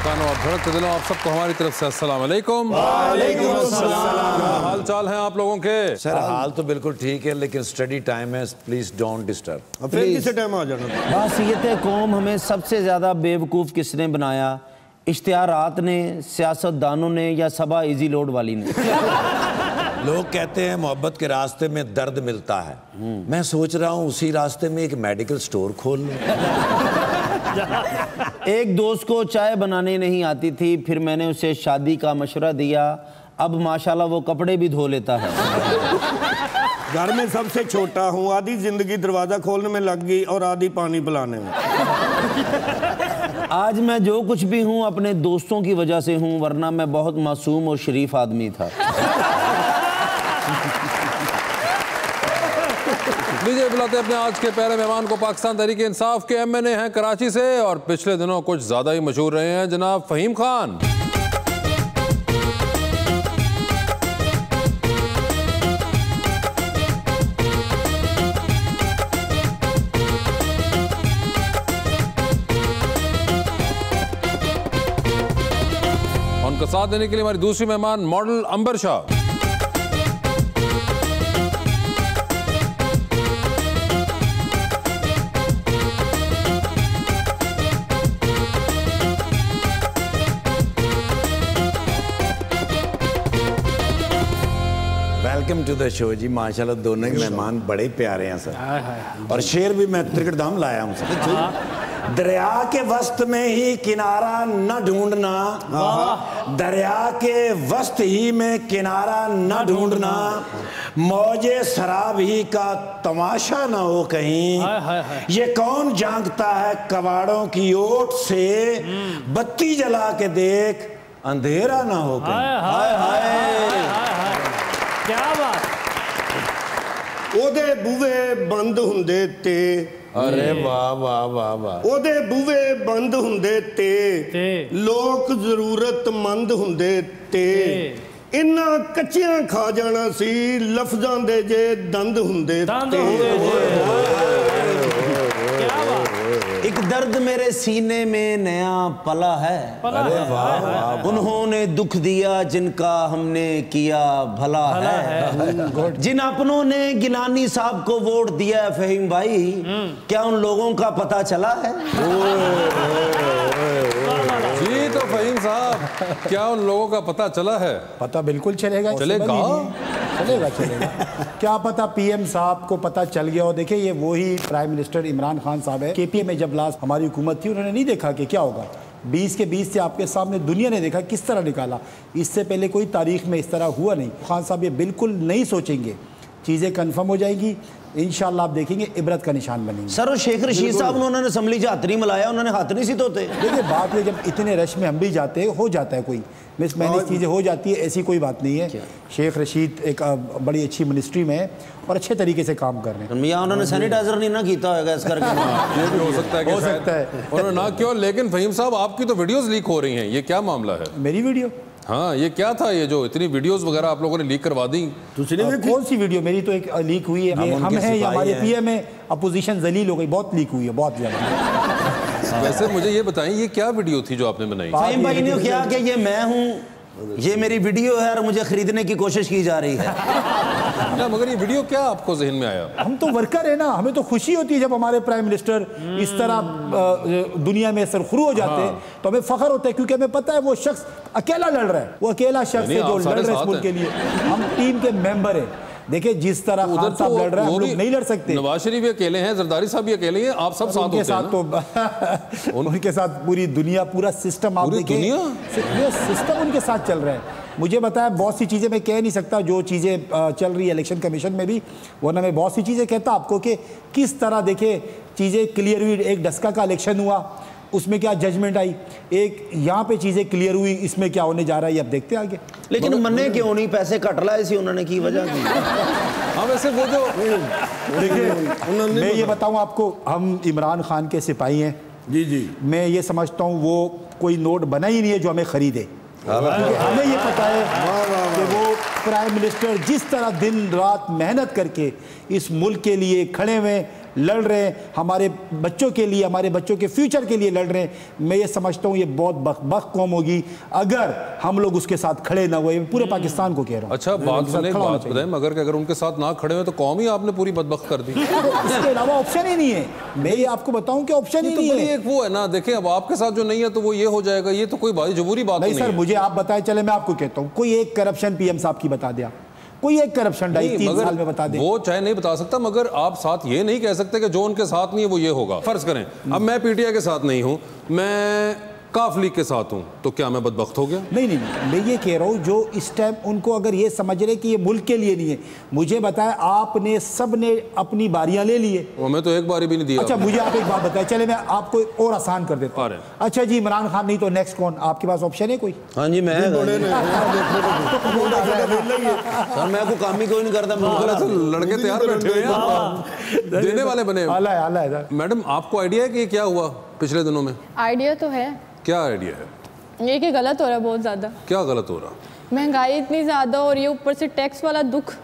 कानों और धड़कते दिलों आप सबको हमारी तरफ़ से अस्सलाम वालेकुम हाल चाल है आप लोगों के? सर हाल तो बिल्कुल ठीक है लेकिन स्टडी टाइम है प्लीज़ डोंट डिस्टर्ब फिर टाइम आ जाना? बासीत कौम हमें सबसे ज़्यादा बेवकूफ़ किसने बनाया? इश्तिहारात ने सियासतदानों ने या सबा इजी लोड वाली ने? लोग कहते हैं मोहब्बत के रास्ते में दर्द मिलता है। मैं सोच रहा हूँ उसी रास्ते में एक मेडिकल स्टोर खोल लूँ। एक दोस्त को चाय बनाने नहीं आती थी फिर मैंने उसे शादी का मशवरा दिया। अब माशाल्लाह वो कपड़े भी धो लेता है। घर में सबसे छोटा हूँ आधी ज़िंदगी दरवाज़ा खोलने में लग गई और आधी पानी पिलाने में। आज मैं जो कुछ भी हूँ अपने दोस्तों की वजह से हूँ वरना मैं बहुत मासूम और शरीफ आदमी था। लीजिए बुलाते अपने आज के पहले मेहमान को पाकिस्तान तहरीक इंसाफ के एम एन ए हैं कराची से और पिछले दिनों कुछ ज़्यादा ही मशहूर रहे हैं जनाब फहीम खान। उनका साथ देने के लिए हमारी दूसरी मेहमान model Amber Shah. Welcome to the show जी। माशाल्लाह दोनों ही मेहमान बड़े प्यारे हैं सर। और शेर भी मैं त्रिकट धाम लाया हूँ सर। दरिया के वस्त में ही किनारा न ढूंढना। दरिया के वस्त ही में किनारा न ढूंढना। मौजे शराब ही का तमाशा ना हो कहीं। ये कौन जागता है कबाड़ों की ओट से? बत्ती जला के देख अंधेरा ना हो कहीं। हाय हाय। ਕੀ ਬਾਤ। ਉਹਦੇ ਬੂਵੇ ਬੰਦ ਹੁੰਦੇ ਤੇ। ਅਰੇ ਵਾਹ ਵਾਹ ਵਾਹ ਵਾਹ। ਉਹਦੇ ਬੂਵੇ ਬੰਦ ਹੁੰਦੇ ਤੇ। ਲੋਕ ਜ਼ਰੂਰਤਮੰਦ ਹੁੰਦੇ ਤੇ। ਇਹਨਾਂ ਕੱਚਿਆਂ ਖਾ ਜਾਣਾ ਸੀ ਲਫ਼ਜ਼ਾਂ ਦੇ ਜੇ ਦੰਦ ਹੁੰਦੇ ਤੇ। ਦੰਦ ਹੁੰਦੇ ਜੇ। एक दर्द मेरे सीने में नया पला है। पला अरे वाह वाह उन्होंने दुख दिया जिनका हमने किया भला, है, जिन अपनों ने गिलानी साहब को वोट दिया है फहीम भाई क्या उन लोगों का पता चला है? ओ, ओ, फहीम साहब क्या उन लोगों का पता चला है? पता बिल्कुल चलेगा चलेगा? चलेगा चलेगा। क्या पता पीएम साहब को पता चल गया हो? देखिए ये वही प्राइम मिनिस्टर इमरान खान साहब है। केपीए में जब लास्ट हमारी हुकूमत थी उन्होंने नहीं देखा कि क्या होगा। बीस के बीस से आपके सामने दुनिया ने देखा किस तरह निकाला। इससे पहले कोई तारीख में इस तरह हुआ नहीं। खान साहब ये बिल्कुल नहीं सोचेंगे। चीज़ें कन्फर्म हो जाएँगी। इन आप देखेंगे इबरत का निशान बनेंगे। सर शेख रशीद साहब ने उन्होंने असम्बली से हाथ नहीं मिलाया उन्होंने हाथ नहीं सी धोते देखिए बात है जब इतने रश में हम भी जाते हैं हो जाता है कोई। मिस मैनेज चीज़ें हो जाती है ऐसी कोई बात नहीं है। शेख रशीद एक बड़ी अच्छी मिनिस्ट्री में है और अच्छे तरीके से काम कर रहे हैं। मियाँ उन्होंने सैनिटाइजर नहीं ना किया होगा इस करके। ये भी हो सकता है कि हो सकता है। उन्होंने ना क्यों लेकिन फहीम साहब आपकी तो वीडियोस लीक हो रही हैं। ये क्या मामला है? मेरी वीडियो हाँ ये क्या था? ये जो इतनी वीडियोस वगैरह आप लोगों ने लीक करवा दी? अ, कौन सी वीडियो मेरी तो एक लीक हुई है। हम हम हैं या हमारे पी पीएम में अपोजिशन जलील हो गई बहुत लीक हुई है बहुत ज़्यादा। वैसे मुझे ये बताएँ ये क्या वीडियो थी जो आपने बनाई? भाई ने क्या कि ये मैं हूँ ये मेरी वीडियो है और मुझे खरीदने की कोशिश की जा रही है। ना मगर ये वीडियो क्या आपको जहन में आया? हम तो वर्कर है ना हमें तो खुशी होती है जब हमारे प्राइम मिनिस्टर इस तरह दुनिया में सरखुरू हो जाते हैं। तो हमें फख्र होता है क्योंकि हमें पता है वो शख्स अकेला लड़ रहा है। वो अकेला शख्स है जो लड़ रहा है इस मुल्क के लिए। हम टीम के मेंबर हैं। देखिए जिस तरह उधर तो साहब लड़ रहे हैं हम लोग नहीं लड़ सकते। नवाज़ शरीफ भी अकेले हैं जरदारी साहब भी अकेले हैं आप सब साथ उनके होते हैं साथ? तो उनके साथ पूरी दुनिया पूरा सिस्टम आप देखिए। सिस्टम उनके साथ चल रहा है। मुझे बताया बहुत सी चीज़ें मैं कह नहीं सकता जो चीज़ें चल रही है इलेक्शन कमीशन में भी वरना मैं बहुत सी चीज़ें कहता आपको कि किस तरह देखे चीज़ें क्लियर हुई एक डस्का का इलेक्शन हुआ उसमें क्या जजमेंट आई? एक यहाँ पे चीज़ें क्लियर हुई इसमें क्या होने जा रहा है ये अब देखते आगे। लेकिन मन्ने क्यों नहीं पैसे कट लाए सी उन्होंने की वजह की हाँ वैसे वो जो देखिए मैं ये बताऊँ आपको हम इमरान खान के सिपाही हैं। जी जी। मैं ये समझता हूँ वो कोई नोट बना ही नहीं है जो हमें खरीदे। हमें ये पता है कि वो प्राइम मिनिस्टर जिस तरह दिन रात मेहनत करके इस मुल्क के लिए खड़े हुए लड़ रहे हैं हमारे बच्चों के लिए हमारे बच्चों के फ्यूचर के लिए लड़ रहे हैं। मैं ये समझता हूँ ये बहुत बख बख कौम होगी। अगर हम लोग उसके साथ खड़े ना हुए पूरे पाकिस्तान को कह रहा हूँ। अच्छा बात सुने बात बताएँ मगर कि अगर उनके साथ ना खड़े हुए तो कौम ही आपने पूरी बदबख्त कर दी। इसके अलावा ऑप्शन ही नहीं है। मैं ये आपको बताऊँ कि ऑप्शन ही तो नहीं है। एक वो है ना देखें अब आपके साथ जो नहीं है तो वो ये हो जाएगा ये तो कोई बात जबूरी बात तो नहीं नहीं सर मुझे आप बताएँ चले मैं आपको कहता हूँ कोई एक करप्शन पीएम साहब की बता दिया कोई एक करप्शन ढाई तीन मगर साल में बता दे। वो चाहे नहीं बता सकता मगर आप साथ ये नहीं कह सकते कि जो उनके साथ नहीं है वो ये होगा। फ़र्ज़ करें अब मैं पीटीआई के साथ नहीं हूँ मैं काफ लीग के साथ हूँ तो क्या मैं बदबख्त हो गया नहीं नहीं नहीं, मैं ये कह रहा हूँ जो इस टाइम उनको अगर ये समझ रहे कि ये मुल्क के लिए नहीं है मुझे बताया आपने सबने अपनी बारियाँ ले लिए हमें तो एक बारी भी नहीं दिया अच्छा मुझे आप एक बात बताएँ चले मैं आपको और आसान कर देता हूँ अच्छा जी इमरान खान नहीं तो नेक्स्ट कौन आपके पास ऑप्शन है कोई हाँ जी मैं मैं को काम ही कोई नहीं करता मैं लड़के तैयार बैठे हुए देने वाले बने है है। मैडम आपको आइडिया है कि क्या हुआ पिछले दिनों में? आइडिया तो है। क्या आइडिया है? ये कि गलत हो रहा है बहुत ज़्यादा। क्या गलत हो रहा? महँगाई इतनी ज़्यादा और ये ऊपर से टैक्स वाला दुख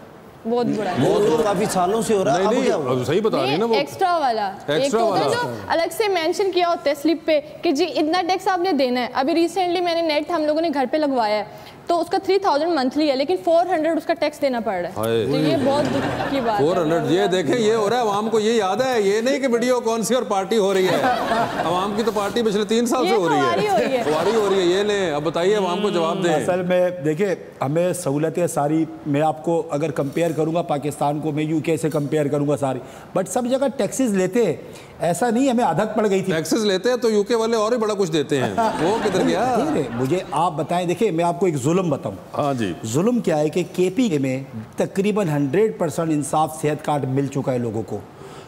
बहुत बुरा है। वो तो काफ़ी सालों से हो रहा है। नहीं अब नहीं सही बता रही ना वो। एक्स्ट्रा वाला। एक Extra तो वाला। जो अलग से मेंशन किया होता है स्लिप पे कि जी इतना टैक्स आपने देना है। अभी रिसेंटली मैंने नेट हम लोगों ने घर पे लगवाया है। तो उसका थ्री थाउज़ेंड मंथली है लेकिन फोर हंड्रेड उसका टैक्स देना पड़ रहा है। तो ये बहुत दुख की बात फोर हंड्रेड ये देखें ये हो रहा है आवाम को ये याद है ये नहीं कि वीडियो कौन सी और पार्टी हो रही है। आवाम की तो पार्टी पिछले तीन साल से हो रही हो। रही है। है। हो रही है ये ले अब बताइए आवाम को जवाब दें। असल में देखिए हमें सहूलतें सारी मैं आपको अगर कंपेयर करूँगा पाकिस्तान को मैं यूके से कंपेयर करूँगा सारी बट सब जगह टैक्सेस लेते हैं। ऐसा नहीं हमें आदत पड़ गई थी। टैक्सेस लेते हैं तो यूके वाले और भी बड़ा कुछ देते हैं। वो किधर गया? मुझे आप बताएँ देखिए मैं आपको एक जुल्म बताऊँ। हाँ जी। जुल्म क्या है कि केपी में तकरीबन 100 परसेंट इंसाफ सेहत कार्ड मिल चुका है लोगों को।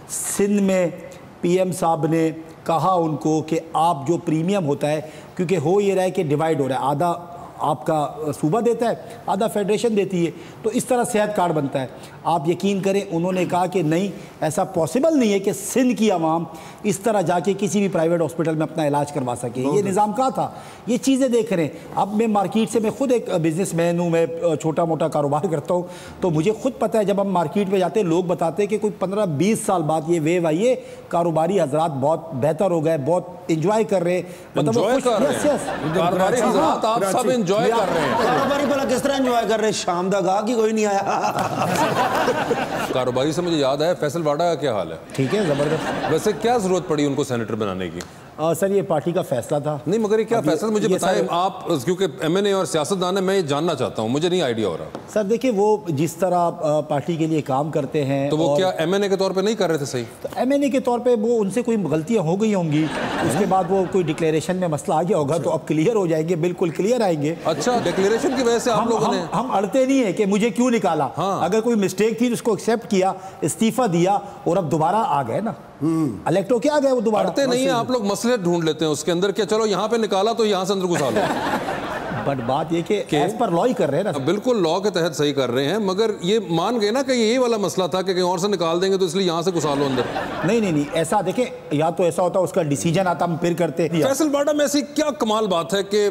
सिंध में पीएम साहब ने कहा उनको कि आप जो प्रीमियम होता है क्योंकि हो ये रहा है कि डिवाइड हो रहा है। आधा आपका सूबा देता है आधा फेडरेशन देती है तो इस तरह सेहत कार्ड बनता है। आप यकीन करें उन्होंने कहा कि नहीं ऐसा पॉसिबल नहीं है कि सिंध की आवाम इस तरह जाके किसी भी प्राइवेट हॉस्पिटल में अपना इलाज करवा सके। ये निज़ाम कहा था? ये चीज़ें देख रहे हैं। अब मैं मार्केट से मैं खुद एक बिज़नेस मैन हूँ मैं छोटा मोटा कारोबार करता हूँ तो मुझे खुद पता है जब हम मार्केट में जाते हैं लोग बताते हैं कि कोई पंद्रह बीस साल बाद ये वेव आई है कारोबारी हजरात बहुत बेहतर हो गए बहुत इंजॉय कर रहे हैं। वो एंजॉय कर रहे yes, yes। हैं। कारोबारी आप सब एंजॉय कर रहे हैं। कारोबारी भला किस तरह एंजॉय कर रहे हैं? शाम का गाह की कोई नहीं आया। कारोबारी से मुझे याद है फैसल वाडा का क्या हाल है? ठीक है ज़बरदस्त। वैसे क्या ज़रूरत पड़ी उनको सेनेटर बनाने की? सर ये पार्टी का फैसला था। नहीं मगर ये क्या फैसला? मुझे बताएँ आप क्योंकि एमएनए और सियासतदान है मैं ये जानना चाहता हूँ मुझे नहीं आइडिया हो रहा। सर देखिए वो जिस तरह पार्टी के लिए काम करते हैं तो वो क्या एमएनए के तौर पे नहीं कर रहे थे सही? तो एमएनए के तौर पे वो उनसे कोई गलतियाँ हो गई होंगी उसके बाद वो कोई डिक्लेरेशन में मसला आ गया होगा तो अब क्लियर हो जाएँगे बिल्कुल क्लियर आएँगे। अच्छा डिक्लेरेशन की वजह से आप हम लोगों ने हम अड़ते नहीं है कि मुझे क्यों निकाला। हाँ। अगर कोई मिस्टेक थी तो उसको एक्सेप्ट किया इस्तीफा दिया और अब दोबारा आ गए ना। इलेक्टो क्या गए वो दोबारा? अड़ते नहीं है आप लोग मसले ढूंढ लेते हैं उसके अंदर क्या चलो यहाँ पे निकाला तो यहाँ से अंदर घुसा लो। बट बात ये कि कि- एज पर लॉ ही कर रहे हैं ना बिल्कुल लॉ के तहत सही कर रहे हैं मगर ये मान गए ना कि यही वाला मसला था कि कहीं और से निकाल देंगे तो इसलिए यहाँ से घुसा लो अंदर। नहीं नहीं नहीं ऐसा देखें या तो ऐसा होता उसका डिसीज़न आता हम फिर करते। फैसल बाडा में ऐसी क्या कमाल बात है कि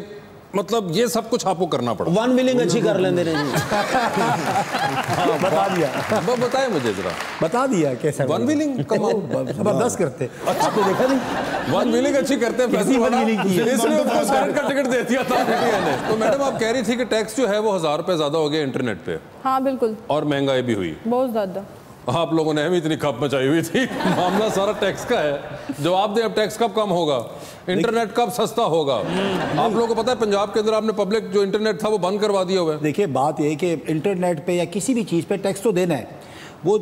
मतलब ये सब कुछ आपको करना पड़ा। वन मिलिंग अच्छी कर लेंदे ने बता दिया। बताए मुझे जरा। बता दिया कैसा One willing? Come ज़बरदस्त करते। आपने देखा नहीं? वन व्हीलिंग अच्छी करते हैं की है। इसलिए उसको सेनेट का टिकट दे दिया था ने। तो मैडम आप कह रही थी कि टैक्स जो है वो हज़ार रुपए ज़्यादा हो गया इंटरनेट पे। हाँ बिल्कुल। और महँगाई भी हुई। बहुत ज़्यादा। आप लोगों ने हमें इतनी खप मचाई हुई थी। मामला सारा टैक्स का है। जवाब दें अब टैक्स कब कम होगा? इंटरनेट कब सस्ता होगा? आप लोगों को पता है पंजाब के अंदर आपने पब्लिक जो इंटरनेट था वो बंद करवा दिया हुआ है। देखिए बात ये कि इंटरनेट पे या किसी भी चीज़ पे टैक्स तो देना है। वो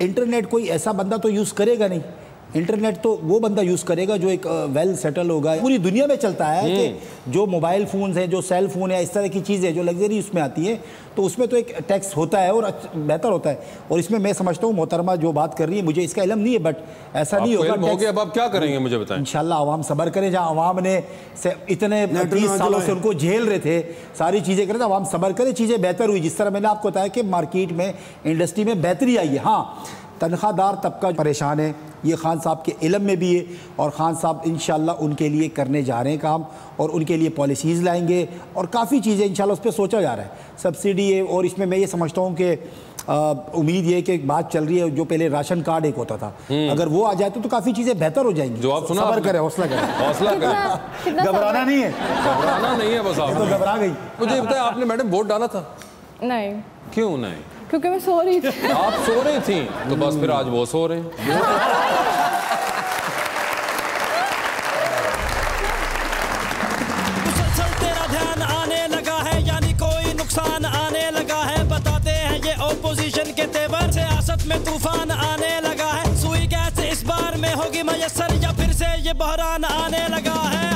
इंटरनेट कोई ऐसा बंदा तो यूज़ करेगा नहीं। इंटरनेट तो वो बंदा यूज़ करेगा जो एक वेल सेटल होगा। पूरी दुनिया में चलता है कि जो मोबाइल फ़ोन्स हैं जो सेल फ़ोन है इस तरह की चीज़ें जो लग्जरी उसमें आती है तो उसमें तो एक टैक्स होता है और बेहतर होता है। और इसमें मैं समझता हूँ मोहतरमा जो बात कर रही है मुझे इसका इलम नहीं है बट ऐसा नहीं होगा हो अब आप क्या करेंगे मुझे बताएँ? इंशाल्लाह आवाम सबर करें जहाँ आवाम ने से इतने बीस सालों से उनको झेल रहे थे सारी चीज़ें कर थे आवाम सबर करे चीज़ें बेहतर हुई जिस तरह मैंने आपको बताया कि मार्केट में इंडस्ट्री में बेहतरी आई है। हाँ तनख्वाहदार तबका परेशान है ये खान साहब के इलम में भी है और खान साहब इंशाल्लाह उनके लिए करने जा रहे हैं काम और उनके लिए पॉलिसीज़ लाएँगे और काफ़ी चीज़ें इंशाल्लाह उस पर सोचा जा रहा है। सब्सिडी है और इसमें मैं ये समझता हूँ कि उम्मीद ये कि बात चल रही है जो पहले राशन कार्ड एक होता था। अगर वो आ जाए तो, तो काफ़ी चीज़ें बेहतर हो जाएँगी। जवाब सुना सब्र? करें हौसला करें। हौसला करें। घबराना नहीं है। घबराना नहीं है बस ये तो आप घबरा गई। मुझे आपने मैडम वोट डाला था? नहीं। क्यों नहीं? क्योंकि मैं सो रही थी। आप सो रही थी? तो बस फिर आज वो सो रहे तेरा ध्यान आने लगा है यानी कोई नुकसान आने लगा है। बताते हैं ये ओपोजिशन के तेवर सियासत में तूफ़ान आने लगा है। सुई गैस इस बार में होगी मयसर या फिर से ये बहरान आने लगा है।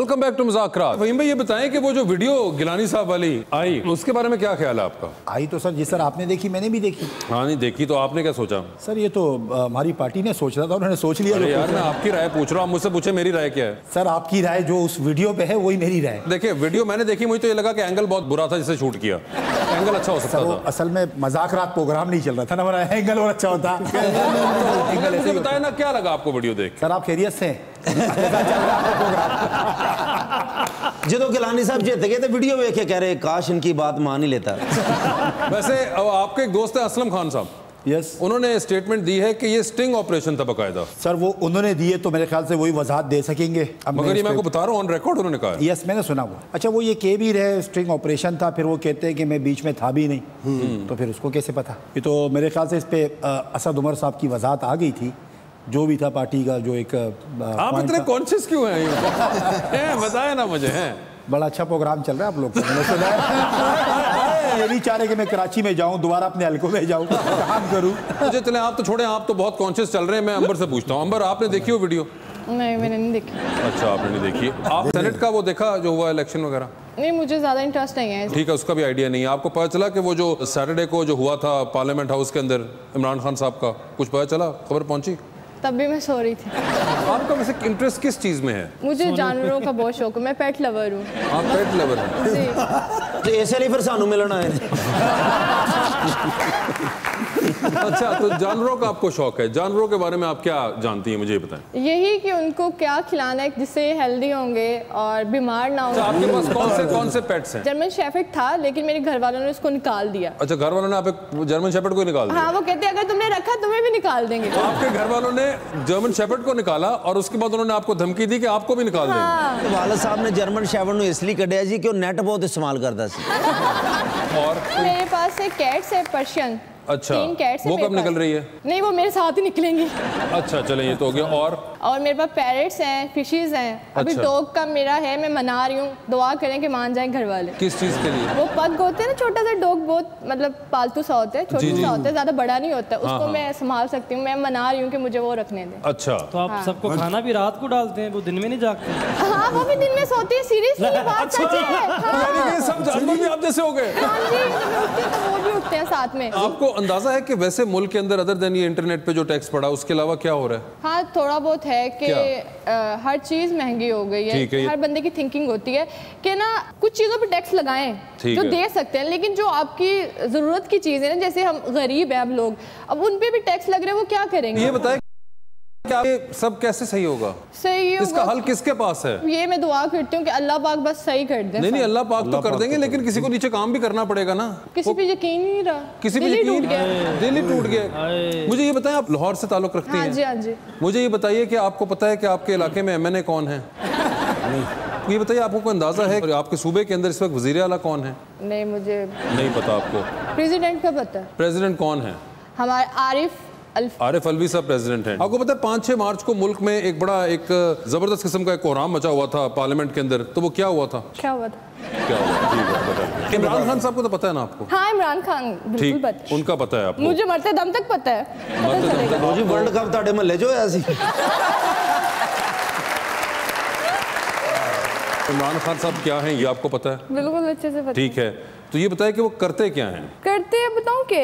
Welcome back to Muzakarat Waheem भाई ये बताएँ कि वो जो वीडियो गिलानी साहब वाली आई उसके बारे में क्या ख्याल है आपका? आई तो सर जिस सर आपने देखी मैंने भी देखी। हाँ नहीं देखी तो आपने क्या सोचा? सर ये तो हमारी पार्टी ने सोच रहा था उन्होंने सोच लिया। यार मैं आपकी राय पूछ रहा हूँ आप मुझसे पूछे मेरी राय क्या है? सर आपकी राय जो उस वीडियो पे है वही मेरी राय। देखिये वीडियो मैंने देखी मुझे तो ये लगा कि एंगल बहुत बुरा था जिसे शूट किया। एंगल अच्छा हो सकता सर था। असल में मज़ाक रात प्रोग्राम नहीं चल रहा था ना हमारा एंगल और अच्छा होता। एंगल ही होता। बताए ना क्या लगा आपको वीडियो देख सर आप खैरियत से हैं? कैसा चल रहा है प्रोग्राम जो गिलानी साहब जीत गए तो वीडियो देख के कह रहे काश इनकी बात मान ही लेता। वैसे आपके एक दोस्त है असलम खान साहब। यस उन्होंने स्टेटमेंट दी है कि ये स्टिंग ऑपरेशन था बकायदा। सर वो उन्होंने दिए तो मेरे ख्याल से वही वजाहत दे सकेंगे। अब मगर ये मैं आपको बता रहा हूँ ऑन रिकॉर्ड उन्होंने कहा यस मैंने सुना वो अच्छा वो ये कह भी रहे स्ट्रिंग ऑपरेशन था फिर वो कहते हैं कि मैं बीच में था भी नहीं। तो फिर उसको कैसे पता? ये तो मेरे ख्याल से इस पर असद उमर साहब की वजाहत आ गई थी। जो भी था पार्टी का जो एक आप इतने कॉन्शियस क्यों हैं? हैं बताए ना मुझे हैं। बड़ा अच्छा प्रोग्राम चल रहा है आप लोग का। है। ये नहीं चाह रहे कि मैं कराची में जाऊँ दोबारा अपने हलकों में जाऊँ। काम करूँ। मुझे चले आप तो छोड़े आप तो बहुत कॉन्शियस चल रहे हैं मैं अंबर से पूछता हूँ। अंबर आपने देखी हो वीडियो नहीं मैंने नहीं देखी। अच्छा आपने नहीं देखी। आप सेनेट का वो देखा जो हुआ इलेक्शन वगैरह? नहीं मुझे ज़्यादा इंटरेस्ट नहीं है। ठीक है उसका भी आइडिया नहीं है। आपको पता चला कि वो जो सैटरडे को जो हुआ था पार्लियामेंट हाउस के अंदर इमरान खान साहब का कुछ पता चला? खबर पहुँची? तब भी मैं सो रही थी। आपका वैसे इंटरेस्ट किस चीज़ में है? मुझे जानवरों का बहुत शौक है मैं पेट लवर हूँ। आप पेट लवर हैं? जी। तो ऐसे नहीं फिर सानू मिलना है। अच्छा तो जानवरों का आपको शौक है जानवरों के बारे में आप क्या जानती हैं मुझे ये बताएं यही कि उनको क्या खिलाना है जिससे हेल्दी होंगे और बीमार ना अच्छा होंगे आपके पास कौन से कौन से पेट्स हैं जर्मन शेफर्ड था लेकिन मेरे घर वालों ने उसको निकाल दिया अच्छा घर वालों ने आप एक जर्मन शेपर्ड को निकाल दिया हाँ वो कहते हैं अगर तुमने रखा तुम्हें भी निकाल देंगे तो आपके घर वालों ने जर्मन शेपर्ड को निकाला और उसके बाद उन्होंने आपको धमकी दी कि आपको भी निकाल देंगे हाँ ਤੇ ਵਾਲਦ ਸਾਹਿਬ ਨੇ ਜਰਮਨ ਸ਼ੈਵਰਡ ਨੂੰ ਇਸ ਲਈ ਕੱਢਿਆ ਜੀ ਕਿ ਉਹ ਨੈਟ ਬਹੁਤ ਇਸਤੇਮਾਲ ਕਰਦਾ ਸੀ और मेरे पास एक कैट्स है पर्शियन अच्छा तीन कैट्स वो कब निकल रही है? नहीं वो मेरे साथ ही निकलेंगी। अच्छा चले ये तो हो गया। और? और मेरे पास पैरेट्स हैं फिशेज हैं। अभी अच्छा। डॉग का मेरा है मैं मना रही हूँ। दुआ करें कि मान जाए घर वाले किस चीज़ के लिए? वो पग होते हैं ना छोटा सा डॉग बहुत मतलब पालतू सा होता है। छोटा सा होता है ज़्यादा बड़ा नहीं होता। हाँ, उसको हाँ। मैं संभाल सकती हूँ मैं मना रही हूँ की मुझे वो रखने दें। अच्छा। तो आप सबको खाना भी रात को डालते हैं वो दिन में नहीं जागते? हाँ वो भी दिन में सोती है सीरियसली बात सच है। हाँ, ये सब जानवर भी आप जैसे हो गए। हाँ हूँ तो वो भी उठते हैं साथ में। आपको अंदाज़ा है कि वैसे मुल्क के अंदर अदर देन ये इंटरनेट पे जो टैक्स पड़ा उसके अलावा क्या हो रहा है? हाँ थोड़ा बहुत है कि हर चीज़ महँगी हो गई है, है हर बंदे की थिंकिंग होती है कि ना कुछ चीज़ों पे टैक्स लगाएँ जो दे सकते हैं लेकिन जो आपकी ज़रूरत की चीज़ें ना जैसे हम गरीब हैं अब लोग अब उन पे भी टैक्स लग रहे हैं वो क्या करेंगे? ये बताए कि आप ये सब कैसे सही होगा? सही होगा। इसका हल किसके पास है? ये मैं दुआ करती हूँ कि अल्लाह पाक बस सही कर दे नहीं नहीं अल्लाह पाक तो कर देंगे लेकिन किसी को नीचे काम भी करना पड़ेगा ना। किसी पे यकीन नहीं रहा। किसी पे यकीन टूट दिल ही टूट गया। मुझे ये बताएँ आप लाहौर से ताल्लुक रखती हाँ जी हैं हाँ जी। मुझे ये बताइए कि आपको पता है कि आपके इलाके में एमएनए कौन है? ये बताइए आपको कोई अंदाज़ा है कि आपके सूबे के अंदर इस वक्त वज़ीर आला कौन है? नहीं मुझे नहीं पता आपको। प्रेसिडेंट का पता। है प्रेसिडेंट कौन है? हमारे आरिफ आरिफ अलवी साहब प्रेसिडेंट हैं आपको पता है पाँच छह मार्च को मुल्क में एक बड़ा एक जबरदस्त किस्म का एक कोहराम मचा हुआ था पार्लियामेंट के अंदर तो वो क्या हुआ था क्या हुआ था क्या हुआ ठीक है बताइए इमरान खान साहब को तो पता है ना आपको हाँ इमरान खान बिल्कुल ठीक पता उनका पता है आपको मुझे मरते दम तक पता है पता मरते दम चलेगा। तक ਉਹ ਜੀ ਵਰਲਡ ਕੱਪ ਤੁਹਾਡੇ ਮਹੱਲੇ 'ਚ ਹੋਇਆ ਸੀ इमरान खान साहब क्या हैं ये आपको पता है बिल्कुल अच्छे से पता ठीक है तो ये बताइए कि वो करते क्या हैं करते हैं बताऊं क्या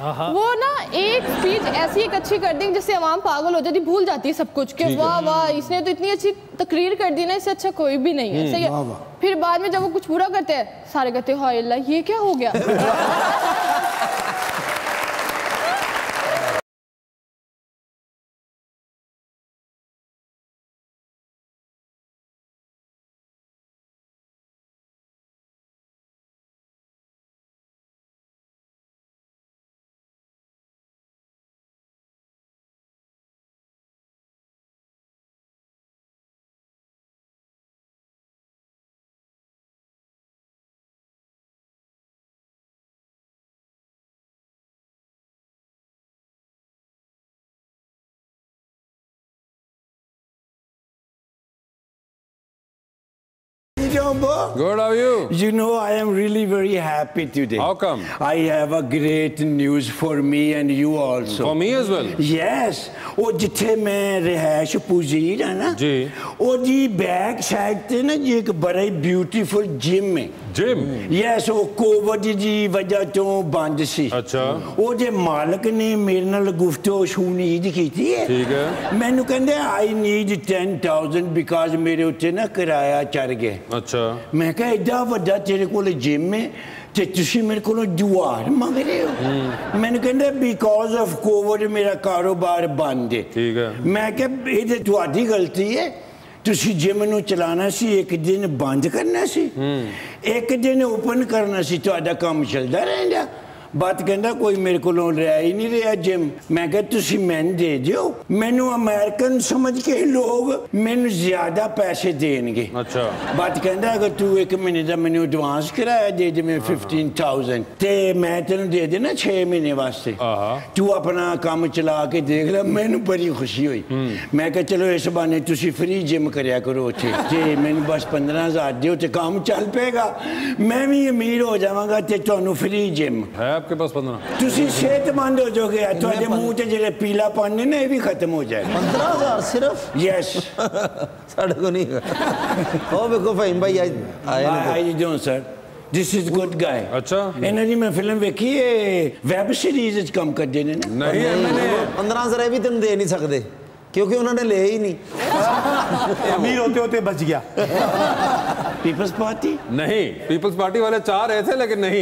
वो ना एक स्पीच ऐसी एक अच्छी कर दी जिससे आवाम पागल हो जाती भूल जाती है सब कुछ कि वाह वाह इसने तो इतनी अच्छी तकरीर कर दी ना इससे अच्छा कोई भी नहीं है। सही है। फिर बाद में जब वो कुछ पूरा करते हैं सारे कहते हैं हाय अल्लाह ये क्या हो गया? Jombo. Good, how you? You know, I am really very happy today. How come? I have a great news for me and you also. For me as well? Yes. ਉਹ ਜਿੱਥੇ ਮੈਂ ਰਹਿਸ਼ ਪੁਜ਼ੀਰ ਹਾਂ ਨਾ ਜੀ ਉਹਦੀ ਬੈਕ ਸਾਈਡ ਤੇ ਨਾ ਜੀ ਇੱਕ ਬੜਾ ਬਿਊਟੀਫੁਲ ਜਿਮ ਹੈ ਜਿਮ ਯੈਸ ਉਹ ਕੋਵਿਡ ਦੀ ਵਜ੍ਹਾ ਤੋਂ ਬੰਦ ਸੀ। ਅੱਛਾ। ਉਹਦੇ ਮਾਲਕ ਨੇ ਮੇਰੇ ਨਾਲ ਗੁਫਤੋ ਸ਼ੂਨੀਦ ਕੀਤੀ ਹੈ ਠੀਕ ਹੈ। ਮੈਨੂੰ ਕਹਿੰਦੇ ਆਈ ਨੀਡ 10000 ਬਿਕਾਜ਼ ਮੇਰੇ ਉੱਤੇ ਨਾ ਕਿਰਾਇਆ ਚੜ ਗਿਆ। ਅੱਛਾ। ਮੈਂ ਕਿਹਾ ਇੱਡਾ ਵੱਡਾ ਤੇਰੇ ਕੋਲ ਜਿਮ ਹੈ ਤੇ ਤੁਸੀਂ ਮੇਰੇ ਕੋਲ ਜੁਆਰ ਮੰਗ ਰਹੇ ਹੋ? ਮੈਨੂੰ ਕਹਿੰਦੇ ਬਿਕਾਜ਼ ਆਫ ਕੋਵਿਡ ਮੇਰਾ ਕਾਰੋਬਾਰ ਬੰਦ ਹੈ। ਠੀਕ ਹੈ। ਮੈਂ ਕਿਹਾ ਇਹ ਤੁਹਾਡੀ ਗਲਤੀ ਹੈ। ਤੁਸੀਂ ਜਿਮ ਨੂੰ ਚਲਾਉਣਾ ਸੀ ਇੱਕ ਦਿਨ ਬੰਦ ਕਰਨਾ ਸੀ ਇੱਕ ਦਿਨ ਓਪਨ ਕਰਨਾ ਸੀ ਤੁਹਾਡਾ ਕੰਮ ਚੱਲਦਾ ਰਹਿੰਦਾ। ਬਾਤ ਕਹਿੰਦਾ ਕੋਈ ਮੇਰੇ ਕੋਲੋਂ ਰਿਹਾ ਹੀ ਨਹੀਂ ਰਿਹਾ ਜਿਮ ਮੈਂ ਕਿਹਾ ਤੁਸੀਂ ਮੈਨੂੰ ਦੇ ਦਿਓ ਮੈਨੂੰ ਅਮਰੀਕਨ ਸਮਝ ਕੇ ਲੋਕ ਮੈਨੂੰ ਜ਼ਿਆਦਾ ਪੈਸੇ ਦੇਣਗੇ ਅੱਛਾ ਬਾਤ ਕਹਿੰਦਾ ਅਗਰ ਤੂੰ 1 ਮਹੀਨੇ ਦਾ ਮੈਨੂੰ ਐਡਵਾਂਸ ਕਰਾਇਆ ਦੇ ਦੇ ਮੈਂ 15000 ਤੇ ਮੈਂ ਤੈਨੂੰ ਦੇ ਦੇਣਾ 6 ਮਹੀਨੇ ਵਾਸਤੇ ਤੂੰ ਆਪਣਾ ਕੰਮ ਚਲਾ ਕੇ ਦੇਖ ਲੈ ਮੈਨੂੰ ਬੜੀ ਖੁਸ਼ੀ ਹੋਈ ਮੈਂ ਕਿਹਾ ਚਲੋ ਇਸ ਬਾਨੇ ਤੁਸੀਂ ਫ੍ਰੀ ਜਿਮ ਕਰਿਆ ਕਰੋ ਉੱਥੇ ਤੇ ਮੈਨੂੰ ਬਸ 15000 ਦਿਓ ਤੇ ਕੰਮ ਚੱਲ ਪਏਗਾ ਮੈਂ ਵੀ ਅਮੀਰ ਹੋ ਜਾਵਾਂਗਾ ਤੇ ਤੁਹਾਨੂੰ ਫ੍ਰੀ ਜਿਮ ਹੈ आपके पास पंद्रह ਤੁਸੀਂ ਸਿਹਤਮੰਦ ਹੋ ਜਾਓਗੇ ਤੁਹਾਡੇ ਮੂੰਹ ਤੇ ਜਿਹੜੇ ਪੀਲਾ ਪਾਣੀ ਨੇ ਇਹ ਵੀ ਖਤਮ ਹੋ ਜਾਏਗਾ 15000 ਸਿਰਫ ਯੈਸ ਸਾਡੇ ਕੋ ਨਹੀਂ ਹੈਗਾ। ਉਹ ਵੇਖੋ ਫਹੀਮ ਭਾਈ ਅੱਜ ਆਏ ਨੇ hi you doing sir this is good guy अच्छा ਇਹਨਾਂ ਦੀ ਮੈਂ ਫਿਲਮ ਵੇਖੀ ਏ ਵੈਬ ਸੀਰੀਜ਼ ਵਿੱਚ ਕੰਮ ਕਰਦੇ ਨੇ ਨਾ नहीं है मैंने 15000 ਇਹ ਵੀ ਤੈਨੂੰ ਦੇ ਨਹੀਂ ਸਕਦੇ ਕਿਉਂਕਿ ਉਹਨਾਂ ਨੇ ਲਿਆ ਹੀ ਨਹੀਂ अमीर होते होते बच गया ਪੀਪਲਸ ਪਾਰਟੀ नहीं पीपल्स पार्टी वाले चाह रहे थे लेकिन नहीं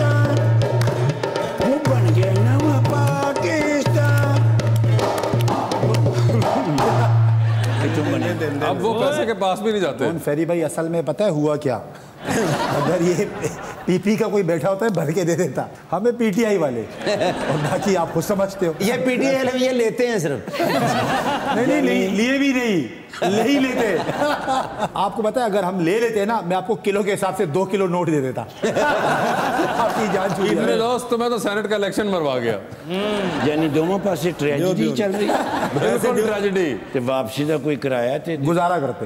अब वो पैसे के पास भी नहीं जाते फेरी भाई असल में पता है हुआ क्या अगर ये पीपी का कोई बैठा होता है भर के दे देता। हमें पीटीआई वाले। और बाकी आप खुद समझते हो। ये पीटीआई ये लेते हैं सिर्फ़। नहीं नहीं नहीं लिए भी नहीं। ले ही लेते आपको पता है अगर हम ले लेते ना मैं आपको किलो के हिसाब से दो किलो नोट दे देता। आपकी जान इतने दोस्त तो मैं तो सेनेट का इलेक्शन मरवा गया। हम्म। यानी दोनों पास ट्रेजिडी चल रही है। ट्रेजिडी तो वापसी का कोई किराया तो गुजारा करते।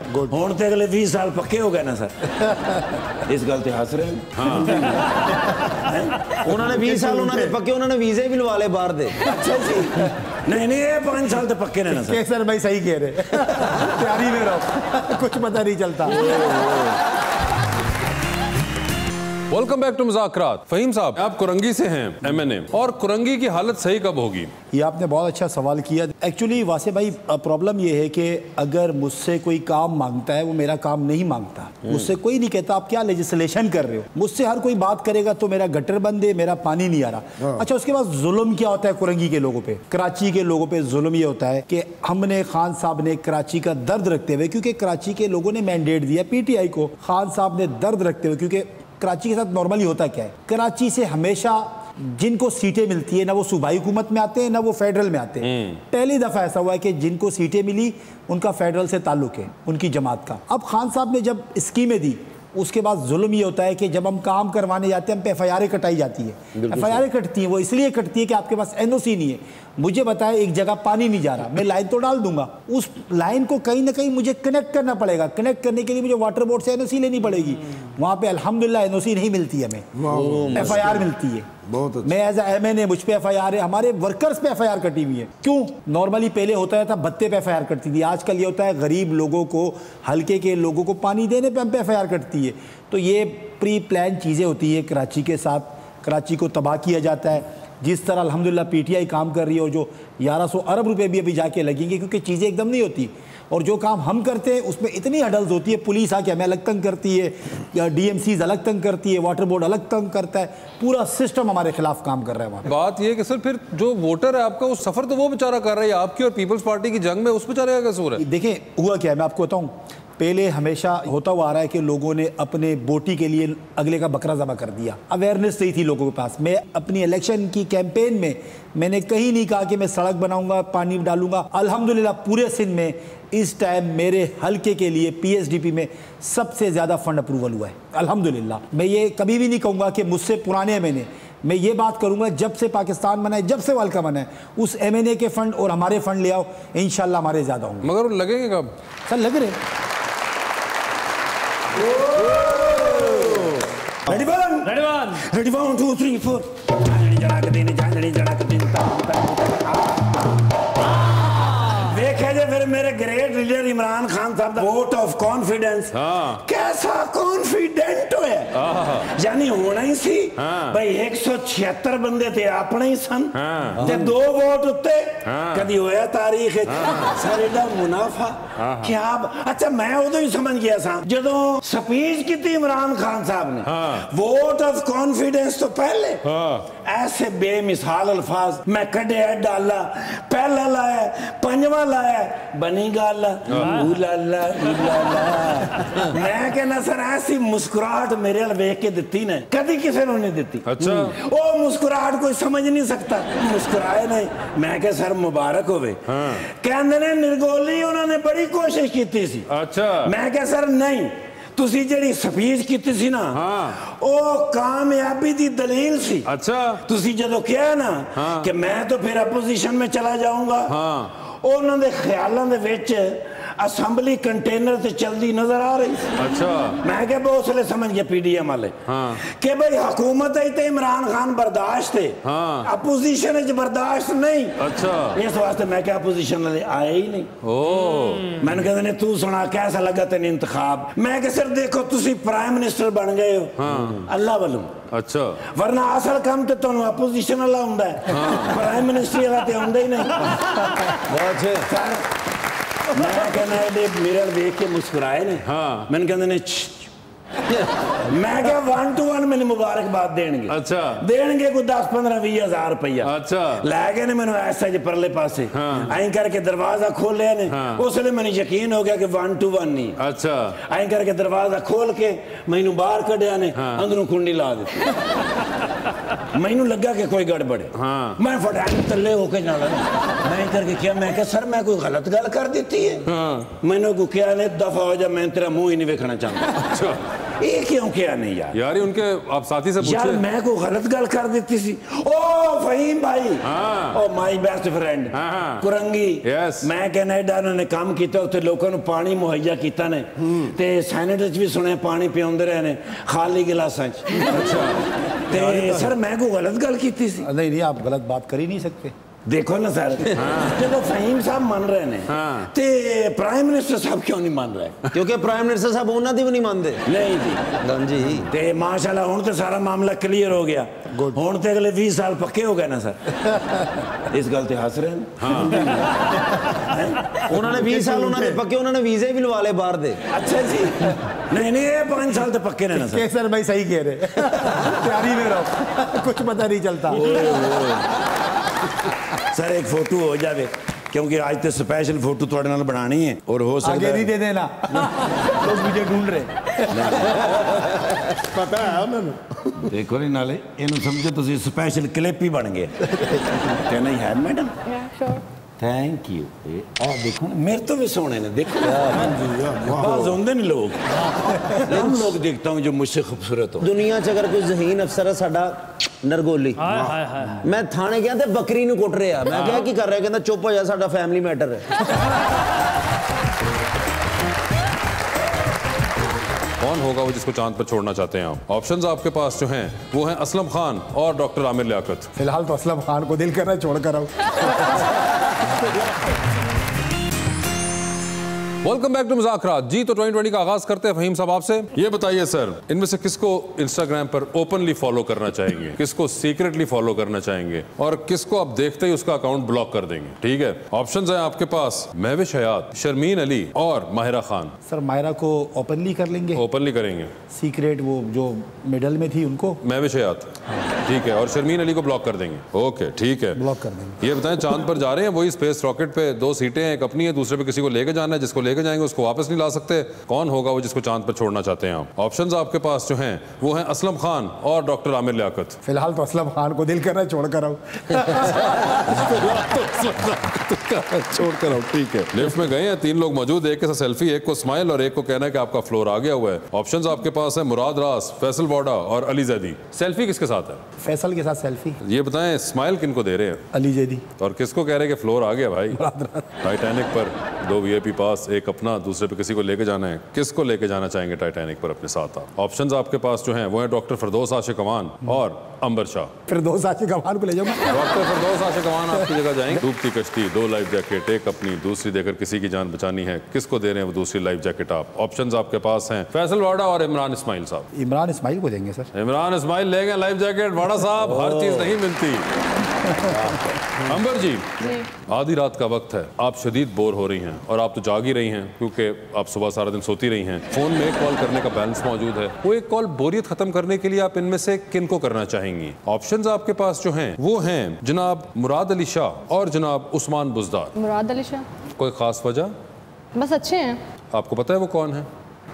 ਹੁਣ ਤੇ ਅਗਲੇ 20 ਸਾਲ ਪੱਕੇ ਹੋ ਗਏ ਨਾ ਸਰ ਇਸ ਗੱਲ ਤੇ ਹੱਸ ਰਹੇ ਨੇ ਉਹਨਾਂ ਨੇ 20 ਸਾਲ ਉਹਨਾਂ ਦੇ ਪੱਕੇ ਉਹਨਾਂ ਨੇ ਵੀਜ਼ੇ ਵੀ ਲਵਾ ਲਏ ਬਾਹਰ ਦੇ ਅੱਛਾ ਜੀ ਨਹੀਂ ਨਹੀਂ ਇਹ 5 ਸਾਲ ਤੇ ਪੱਕੇ ਨੇ ਨਾ ਸਰ केसर भाई सही कह रहे तैयारी में रहो कुछ पता नहीं चलता welcome back to Muzakarat Fahim साहब आप कुरंगी से हैं एमएनए और कुरंगी की हालत सही कब होगी? ये आपने बहुत अच्छा सवाल किया। एक्चुअली वासे भाई प्रॉब्लम ये है कि अगर मुझसे कोई काम माँगता है वो मेरा काम नहीं माँगता। मुझसे कोई नहीं कहता आप क्या लेजिस्लेशन कर रहे हो? मुझसे हर कोई बात करेगा तो मेरा गटर बंद है मेरा पानी नहीं आ रहा। अच्छा उसके बाद जुल्म क्या होता है कुरंगी के लोगों पे? कराची के लोगों पे जुल्म ये होता है कि हमने खान साहब ने कराची का दर्द रखते हुए क्योंकि कराची के लोगों ने मैंडेट दिया पीटीआई को खान साहब ने दर्द रखते हुए क्योंकि कराची के साथ नॉर्मली होता क्या है? कराची से हमेशा जिनको सीटें मिलती है ना वो सूबाई हुकूमत में आते हैं ना वो फेडरल में आते हैं। पहली दफ़ा ऐसा हुआ है कि जिनको सीटें मिली उनका फेडरल से ताल्लुक है उनकी जमात का। अब खान साहब ने जब स्कीमें दी उसके बाद जुल्म ये होता है कि जब हम काम करवाने जाते हैं हम पे एफ़ आई आर कटाई जाती है। एफ़ आई आर कटती है वो इसलिए कटती है कि आपके पास एन ओ सी नहीं है। मुझे बताया एक जगह पानी नहीं जा रहा मैं लाइन तो डाल दूँगा। उस लाइन को कहीं ना कहीं मुझे कनेक्ट करना पड़ेगा। कनेक्ट करने के लिए मुझे वाटर बोर्ड से एनओसी लेनी पड़ेगी। वहाँ पे ओ सी नहीं मिलती हमें। एफ़ आई आर मिलती है। बहुत अच्छा। मैं एज एम एन ए मुझ पे एफ़ आई आर है हमारे वर्कर्स पे एफ़ आई आर कटी हुई है। क्यों? नॉर्मली पहले होता था, भत्ते पे एफ़ आई आर कटती थी। आजकल ये होता है, गरीब लोगों को, हल्के के लोगों को पानी देने पे हम पे एफ़ आई आर कटती है। तो ये प्री प्लान चीज़ें होती है कराची के साथ। कराची को तबाह किया जाता है। जिस तरह, अल्हम्दुलिल्लाह, पीटीआई काम कर रही है और जो 1100 अरब रुपये भी अभी जाके लगेंगे, क्योंकि चीज़ें एकदम नहीं होती। और जो काम हम करते हैं उसमें इतनी हडल्स होती है पुलिस आके हमें अलग तंग करती है या डीएमसीज अलग तंग करती है वाटर बोर्ड अलग तंग करता है पूरा सिस्टम हमारे खिलाफ काम कर रहा है वहाँ बात ये कि सर फिर जो वोटर है आपका वो सफ़र तो वो बेचारा कर रहा है आपकी और पीपल्स पार्टी की जंग में उस बेचारे का कसूर है। देखें हुआ क्या है मैं आपको बताऊँ पहले हमेशा होता हुआ आ रहा है कि लोगों ने अपने बोटी के लिए अगले का बकरा जमा कर दिया। अवेयरनेस नहीं थी लोगों के पास। मैं अपनी इलेक्शन की कैंपेन में मैंने कहीं नहीं कहा कि मैं सड़क बनाऊँगा पानी डालूँगा। अल्हम्दुलिल्लाह पूरे सिंध में इस टाइम मेरे हल्के के लिए पीएसडीपी में सबसे ज़्यादा फंड अप्रूवल हुआ है। अल्हम्दुलिल्लाह। मैं ये कभी भी नहीं कहूँगा कि मुझसे पुराने मैंने मैं ये बात करूँगा जब से पाकिस्तान बना है जब से वालका बना है उस एमएनए के फंड और हमारे फंड ले आओ इंशाल्लाह हमारे ज़्यादा होंगे। मगर लगेंगे कब? सर लग रहे मेरे ग्रेट लीडर इमरान खान साहब का वोट ऑफ़ कॉन्फिडेंस कैसा कॉन्फिडेंट है यानी होना ही सी। हाँ। भाई 176 बंदे थे अपने ही सन। हाँ। ते दो वोट उत्ते हाँ। कभी होया तारीख सर एडा मुनाफा। क्या अच्छा मैं उदो ही समझ गया सा जो स्पीच की इमरान खान साहब ने वोट ऑफ़ कॉन्फिडेंस तो पहले। ऐसे बेमिसाल अल्फाज मैं कटे डाला पहला लाया पंजवा लाया बनी गल उलाला उलाला मैं कहना सर ऐसी मुस्कुराहट मेरे वाल वेख के दिती ने कदी किसी ने नहीं दिती अच्छा। ओ मुस्कुराहट कोई समझ नहीं सकता मुस्कुराए नहीं मैं कह सर मुबारक होवे कहंदे ने निर्गोली उन्होंने बड़ी कोशिश की सी अच्छा ਮੈਂ ਕਿਹਾ ਸਰ ਨਹੀਂ ਤੁਸੀਂ ਜਿਹੜੀ ਸਪੀਚ ਕੀਤੀ ਸੀ ਨਾ ਹਾਂ। ਉਹ ਕਾਮਯਾਬੀ ਦੀ ਦਲੀਲ ਸੀ अच्छा ਤੁਸੀਂ ਜਦੋਂ ਕਿਹਾ ਨਾ ਹਾਂ। ਕਿ ਮੈਂ ਤਾਂ ਫਿਰ ਆਪੋਜੀਸ਼ਨ ਵਿੱਚ ਚਲਾ ਜਾਊਂਗਾ ਹਾਂ। उन्होंने ख्यालों के कंटेनर से चलती नज़र आ रही अच्छा। मैं क्या उस समझ गया पीडीएम वाले। हाँ। के भाई हकूमत तो इमरान खान बर्दाश्त है। हाँ। अपोजिशन बर्दाश्त नहीं। अच्छा। इस वास्ते मैं क्या अपोजिशन आया ही नहीं। मैं कहते तू सुना कैसा लगा तेन इंतखाब? मैं सर देखो तुम प्राइम मिनिस्टर बन गए हो। हाँ। अल्लाह वालों ਅੱਛਾ ਵਰਨਾ ਅਸਲ ਕੰਮ ਤੇ ਤੁਹਾਨੂੰ ਆਪੋਜੀਸ਼ਨ ਵਾਲਾ ਹੁੰਦਾ ਹੈ ਪ੍ਰਾਈਮ ਮਿਨਿਸਟਰੀ ਵਾਲਾ ਤੇ ਹੁੰਦਾ ਹੀ ਨਹੀਂ ਬਹੁਤ ਮੈਂ ਕਹਿੰਦਾ ਇਹ ਮਿਰਰ ਦੇਖ ਕੇ ਮੁਸਕਰਾਏ ਨੇ ਹਾਂ ਮੈਨੂੰ ਕਹਿੰਦੇ ਨੇ मैं क्या वन टू वन मैंने मुबारकबाद देंगे अच्छा। देंगे कोई दस पंद्रह भी हज़ार रुपया। अच्छा। लै गए ने मैंने ऐसा जी परले पासे। हाँ। आई करके दरवाज़ा खोले ने। हाँ। उसने मैंने यकीन हो गया कि वन टू वन नहीं अच्छा। आई करके दरवाज़ा खोल के मैनू बाहर कढ़िया ने हाँ। अंदरों कुंडी ला दी ਮੈਨੂੰ ਲੱਗਾ ਕਿ ਕੋਈ ਗੜਬੜ ਹੈ ਹਾਂ। ਮੈਂ ਫਟਾਫਟ ਥੱਲੇ ਹੋ ਕੇ ਜਾਣਾ ਮੈਂ ਕਰਕੇ ਕਿਹਾ ਮੈਂ ਕਿਹਾ ਸਰ ਮੈਂ ਕੋਈ ਗਲਤ ਗੱਲ ਕਰ ਦਿੱਤੀ ਹੈ ਹਾਂ। ਮੈਨੂੰ ਕੋ ਕਿਹਾ ਨੇ ਦਫਾ ਹੋ ਜਾ ਮੈਂ ਤੇਰਾ ਮੂੰਹ ਹੀ ਨਹੀਂ ਵੇਖਣਾ ਚਾਹੁੰਦਾ अच्छा ਇਹ ਕਿਉਂ ਕਿਹਾ ਨਹੀਂ ਯਾਰ यार ये उनके आप साथी से ਯਾਰ पूछे ਮੈਂ ਕੋਈ ਗਲਤ ਗੱਲ ਕਰ ਦਿੱਤੀ ਸੀ ਓ ਫਹੀਮ ਭਾਈ ਹਾਂ। ਓ ਮਾਈ ਬੈਸਟ ਫਰੈਂਡ ਹਾਂ, ਹਾਂ। ਕੁਰੰਗੀ Yes. ਮੈਂ ਕੈਨੇਡਾ ਉਹਨਾਂ ਨੇ ਕੰਮ ਕੀਤਾ ਉੱਥੇ ਲੋਕਾਂ ਨੂੰ ਪਾਣੀ ਮੁਹੱਈਆ ਕੀਤਾ ਨੇ ਤੇ ਸੈਨੇਟ ਵਿੱਚ ਵੀ ਸੁਣਿਆ ਪਾਣੀ ਪਿਆਉਂਦੇ ਰਹੇ ਨੇ ਖਾਲੀ ਗਿਲਾਸਾਂ 'ਚ ਅੱਛਾ ਤੇ ਸਰ ਮੈਂ ਕੋਈ ਗਲਤ ਗੱਲ ਕੀਤੀ ਸੀ नहीं नहीं आप गलत बात कर ही नहीं सकते ਦੇਖੋ ਨਾ ਸਰ ਜਦੋਂ ਫਹੀਮ ਸਾਹਿਬ ਮੰਨ ਰਹੇ ਨੇ ਤੇ ਪ੍ਰਾਈਮ ਮਿਨਿਸਟਰ ਸਾਹਿਬ ਕਿਉਂ ਨਹੀਂ ਮੰਨ ਰਹੇ ਕਿਉਂਕਿ ਪ੍ਰਾਈਮ ਮਿਨਿਸਟਰ ਸਾਹਿਬ ਉਹਨਾਂ ਦੀ ਵੀ ਨਹੀਂ ਮੰਨਦੇ ਨਹੀਂ ਜੀ ਹਾਂਜੀ ਤੇ ਮਾਸ਼ਾਅੱਲਾ ਹੁਣ ਤੇ ਸਾਰਾ ਮਾਮਲਾ ਕਲੀਅਰ ਹੋ ਗਿਆ ਹੁਣ ਤੇ ਅਗਲੇ 20 ਸਾਲ ਪੱਕੇ ਹੋ ਗਏ ਨਾ ਸਰ ਇਸ ਗੱਲ ਤੇ ਹੱਸ ਰਹੇ ਨੇ ਉਹਨਾਂ ਨੇ 20 ਸਾਲ ਉਹਨਾਂ ਦੇ ਪੱਕੇ ਉਹਨਾਂ ਨੇ ਵੀਜ਼ੇ ਵੀ ਲਵਾ ਲਏ ਬਾਹਰ ਦੇ अच्छा जी नहीं नहीं ये पाँच साल तो पक्के रहना सर केसर भाई सही कह रहे तैयारी में रहो कुछ पता नहीं चलता ਸਰ ਇੱਕ ਫੋਟੋ ਹੋ ਜਾਵੇ क्योंकि आज तो स्पेशल फोटो थोड़े नाल बनानी है और हो सकता आगे नहीं दे देना लोग मुझे ढूंढ रहे पता है मैं देखो नहीं नाले इन समझो ਤੁਸੀਂ ਸਪੈਸ਼ਲ ਕਲਿੱਪ ਹੀ ਬਣ ਗਏ। ਤੇ ਨਹੀਂ ਹੈ ਮੈਡਮ ਥੈਂਕ ਯੂ ਆ ਦੇਖੋ ਮੇਰੇ ਤੋਂ ਵੀ ਸੋਹਣੇ ਨੇ ਦੇਖੋ। ਹਾਂਜੀ ਬਹੁਤ ਹੁੰਦੇ ਨੇ ਲੋਕ। ਮੈਂ ਲੋਕ ਦੇਖਤਾ ਹੂੰ ਜੋ ਮੁਝਸੇ ਖੂਬਸੂਰਤ ਹੋ ਦੁਨੀਆ 'ਚ ਅਗਰ ਕੋਈ ਜ਼ਹੀਨ ਅਫਸਰ ਹੈ ਸਾਡਾ ਨਰਗੋਲੀ हाय हाय हाय ਮੈਂ ਥਾਣੇ ਗਿਆ ਤੇ ਬੱਕਰੀ ਨੂੰ ਕੁੱਟ ਰਿਹਾ ਮੈਂ ਕਿਹਾ ਕੀ ਕਰ ਰਿਹਾ ਕਹਿੰਦਾ ਚੁੱਪ ਹੋ ਜਾ ਸਾਡਾ ਫੈਮਿਲੀ ਮੈਟਰ ਹੈ कौन होगा वो जिसको चांद पर छोड़ना चाहते हैं आप ऑप्शंस आपके पास जो हैं वो हैं असलम खान और डॉक्टर आमिर लियाकत फिलहाल तो असलम खान को दिल कर रहा है छोड़ कर आओ वेलकम बैक टू मुजाकरा जी तो 2020 का आगाज़ करते हैं फहीम साहब आपसे। ये बताइए सर। इनमें से किसको इंस्टाग्राम पर ओपनली फॉलो करना चाहेंगे? किसको सीक्रेटली फॉलो करना चाहेंगे? और किसको आप देखते ही उसका अकाउंट ब्लॉक कर देंगे? ठीक है? ऑप्शंस हैं आपके पास। महविश हयात शर्मीन अली और माहिरा खान। सर माहिरा को ओपनली कर लेंगे? ओपनली करेंगे। सीक्रेट वो जो मिडल में थी उनको? महविश हयात। ठीक है और शर्मीन अली को ब्लॉक कर देंगे। ओके ठीक है। ब्लॉक कर देंगे। ये बताएँ चाँद पर जा रहे हैं वही स्पेस रॉकेट पे दो सीटें हैं एक अपनी है दूसरे पे किसी को लेके जाना है जिसको लेके जाएँगे उसको वापस नहीं ला सकते। कौन होगा वो जिसको चाँद पर छोड़ना चाहते हैं आप? ऑप्शंस आपके पास जो हैं वो हैं असलम खान और डॉक्टर आमिर लियाकत। फ़िलहाल तो असलम खान को दिल कर रहा है छोड़ कर छोड़ कर ठीक है। लिफ्ट में गए हैं तीन लोग मौजूद एक के साथ सेल्फी एक को स्माइल और एक को कहना है कि आपका फ्लोर आ गया हुआ है। ऑप्शंस आपके पास है मुराद रास फैसल वाडा और अली जैदी। सेल्फी किसके साथ है? फैसल के साथ सेल्फी ये बताएँ स्माइल किन को दे रहे हैं? अली जैदी। और किसको कह रहे हैं कि फ्लोर आ गया भाई? टाइटैनिक पर दो वीआईपी पास एक अपना दूसरे पे किसी को लेके जाना है। किसको लेके जाना चाहेंगे टाइटैनिक पर अपने साथ आप? ऑप्शंस आपके पास जो हैं वो हैं डॉक्टर फरदौस आशिक अमान और अंबर शाह फिर दो साथी कमान को ले जाऊँगा डॉक्टर फरदौस आशिक अमान आपकी जगह जाएँगे। डूबती कश्ती दो लाइफ जैकेट एक अपनी दूसरी देकर किसी की जान बचानी है। किसको दे रहे हैं वो दूसरी लाइफ जैकेट आप? ऑप्शंस आपके पास हैं। फैसल वाडा और इमरान इस्माइल साहब। इमरान इस्माइल को देंगे सर। इमरान इस्माइल ले गए लाइफ जैकेट वाडा साहब हर चीज़ नहीं मिलती। अंबर जी आधी रात का वक्त है। आप शदीद बोर हो रही हैं और आप तो जाग ही रही हैं क्योंकि आप सुबह सारा दिन सोती रही हैं। फ़ोन में कॉल करने का बैलेंस मौजूद है। वो एक कॉल बोरियत खत्म करने के लिए आप इनमें से किन को करना चाहेंगी? ऑप्शंस आपके पास जो हैं वो हैं जनाब मुराद अली शाह और जनाब उस्मान बुजदार। मुराद अली शाह। कोई खास वजह? बस अच्छे हैं। आपको पता है वो कौन है?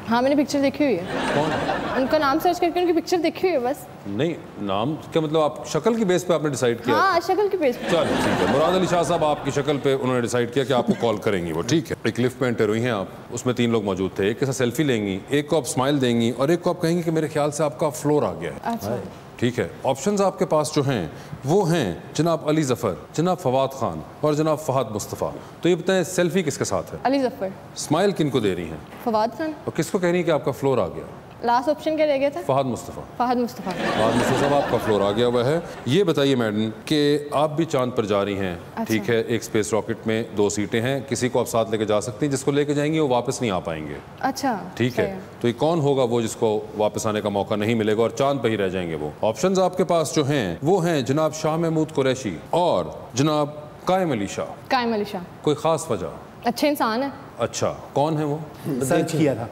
हाँ मैंने पिक्चर देखी हुई है। कौन? उनका नाम सर्च करके उनकी पिक्चर देखी हुई है बस। नहीं नाम क्या मतलब आप शक्ल की बेस पे आपने डिसाइड किया? हाँ शक्ल की पेज चलो ठीक है। मुराद अली शाह साहब आपकी शक्ल पे उन्होंने डिसाइड किया कि आपको कॉल करेंगी वो ठीक है। एक लिफ्ट में एंटर हुई हैं आप उसमें तीन लोग मौजूद थे। एक के साथ सेल्फी लेंगी एक को आप स्माइल देंगी और एक को आप कहेंगी कि मेरे ख्याल से आपका फ्लोर आ गया है। अच्छा। ठीक है? ऑप्शंस आपके पास जो हैं वो हैं जनाब अली जफ़र जनाब फवाद खान और जनाब फहद मुस्तफ़ा। तो ये बताएँ सेल्फी किसके साथ है? अली ज़फ़र। स्माइल किन को दे रही हैं? फवाद खान। और किसको कह रही है कि आपका फ्लोर आ गया? लास्ट ऑप्शन क्या रह गया था? फहद मुस्तफ़ा। फहद मुस्तफ़ा। फहद मुस्तफ़ा साहब आपका फ्लोर आ गया हुआ है। ये बताइए मैडम कि आप भी चाँद पर जा रही हैं। ठीक अच्छा। ठीक है एक स्पेस रॉकेट में दो सीटें हैं। किसी को आप साथ लेके जा सकती हैं जिसको लेके जाएँगी वो वापस नहीं आ पाएँगे। अच्छा ठीक है। तो ये कौन होगा वो जिसको वापस आने का मौका नहीं मिलेगा और चाँद पर ही रह जाएँगे वो? ऑप्शन आपके पास जो हैं वो हैं जनाब शाह महमूद कुरैशी और जनाब कायम अली शाह। कायम अली शाह। कोई खास वजह? अच्छे इंसान है। अच्छा। कौन है वो? सर्च किया था।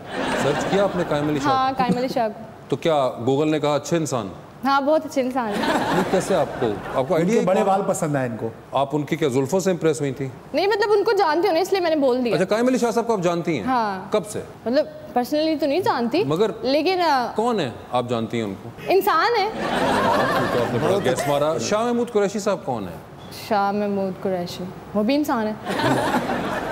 सर्च किया आपने कायम अली शाह? हाँ कायम अली शाह। तो क्या गूगल ने कहा अच्छे इंसान हाँ बहुत अच्छे इंसान है। कैसे आपको? आपको आइडिया बड़े बाल पसंद आए इनको। आप उनकी क्या जुल्फों से इंप्रेस हुई थी? नहीं मतलब उनको जानती हूँ ना इसलिए मैंने बोल दिया। अच्छा कायम अली शाह साहब को आप जानती हैं? हाँ। कब से? मतलब पर्सनली तो नहीं जानती मगर- लेकिन अ, कौन है आप जानती हैं उनको? इंसान है। तो आपने बड़ा गैस मारा। शाह महमूद कुरैशी साहब कौन है? शाह महमूद कुरैशी। वो भी इंसान है।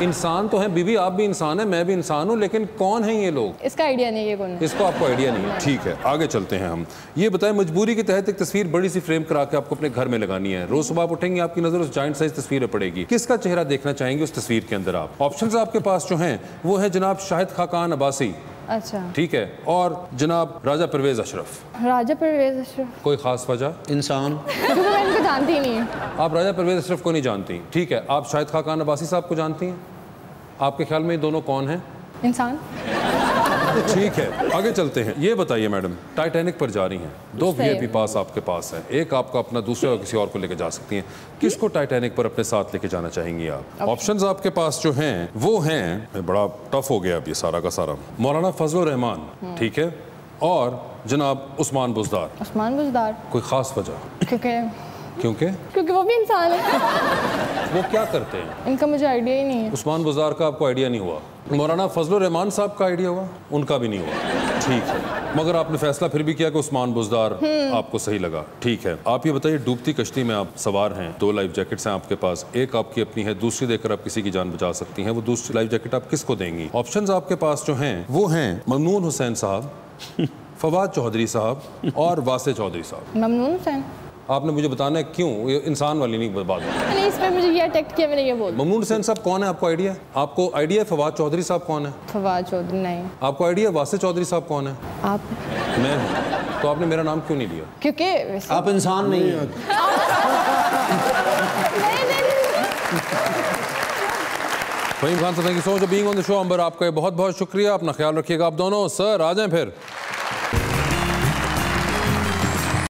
इंसान तो हैं बीबी आप भी इंसान हैं मैं भी इंसान हूँ लेकिन कौन है ये लोग? इसका आइडिया नहीं है ये कौन है। इसको आपको आइडिया नहीं है। ठीक है आगे चलते हैं हम। ये बताएँ मजबूरी के तहत एक तस्वीर बड़ी सी फ्रेम करा के आपको अपने घर में लगानी है। रोज सुबह आप उठेंगे आपकी नज़र उस जॉइंट साइज़ तस्वीर में पड़ेगी। किसका चेहरा देखना चाहेंगे उस तस्वीर के अंदर आप? ऑप्शन आपके पास जो है वो है जनाब शाहिद खाकान अब्बासी। अच्छा। ठीक है। और जनाब राजा परवेज अशरफ। राजा परवेज अशरफ। कोई खास वजह? इंसान। क्योंकि मैं इनको जानती ही नहीं हूँ। आप राजा परवेज अशरफ को नहीं जानती। ठीक है आप शाहिद खाकान अब्बासी साहब को जानती हैं? आपके ख्याल में ये दोनों कौन हैं? इंसान। ठीक है आगे चलते हैं। ये बताइए मैडम टाइटैनिक पर जा रही हैं। दो। वीआईपी पास आपके पास है। एक आपका अपना दूसरे और किसी और को लेकर जा सकती हैं। किसको टाइटैनिक पर अपने साथ लेके जाना चाहेंगी आप? ऑप्शंस आपके पास जो हैं वो हैं। बड़ा टफ हो गया अब ये सारा का सारा। मौलाना फजल रहमान ठीक है? और जनाब उस्मान बुजदार। उस्मान बुजदार। कोई खास वजह? क्योंकि क्योंकि? क्योंकि वो भी इंसान है। वो क्या करते हैं? इनका मुझे आइडिया ही नहीं है। उस्मान बुजदार का आपको आइडिया नहीं हुआ? मौलाना फजल रहमान साहब का आइडिया हुआ उनका भी नहीं हुआ। ठीक है। मगर आपने फैसला फिर भी किया कि उस्मान बुजदार आपको सही लगा। ठीक है। आप ये बताइए डूबती कश्ती में आप सवार हैं दो लाइफ जैकेट्स हैं आपके पास एक आपकी अपनी है दूसरी देकर आप किसी की जान बचा सकती हैं वो दूसरी लाइफ जैकेट आप किसको देंगी? ऑप्शंस आपके पास जो हैं वो हैं ममनून हुसैन साहब फवाद चौधरी साहब और वासे चौधरी साहब। ममनून हुसैन। आपने मुझे बताना है क्यों ये इंसान वाली नहीं बात नहीं इस पर मुझे ये अटैक्ट किया मैंने ये बोल। ममनून हुसैन साहब कौन है? आपको आइडिया आपको आइडिया है फवाद चौधरी साहब कौन है? फवाद चौधरी नहीं। आपको आइडिया है वासे चौधरी साहब कौन है? आप मैं तो आपने मेरा नाम क्यों नहीं लिया? क्योंकि आप इंसान नहीं है। नहीं, नहीं, नहीं। फहीम खान साहब thank you so much being on the show Amber आपका बहुत बहुत शुक्रिया। अपना ख्याल रखिएगा। आप दोनों सर आ जाएँ फिर।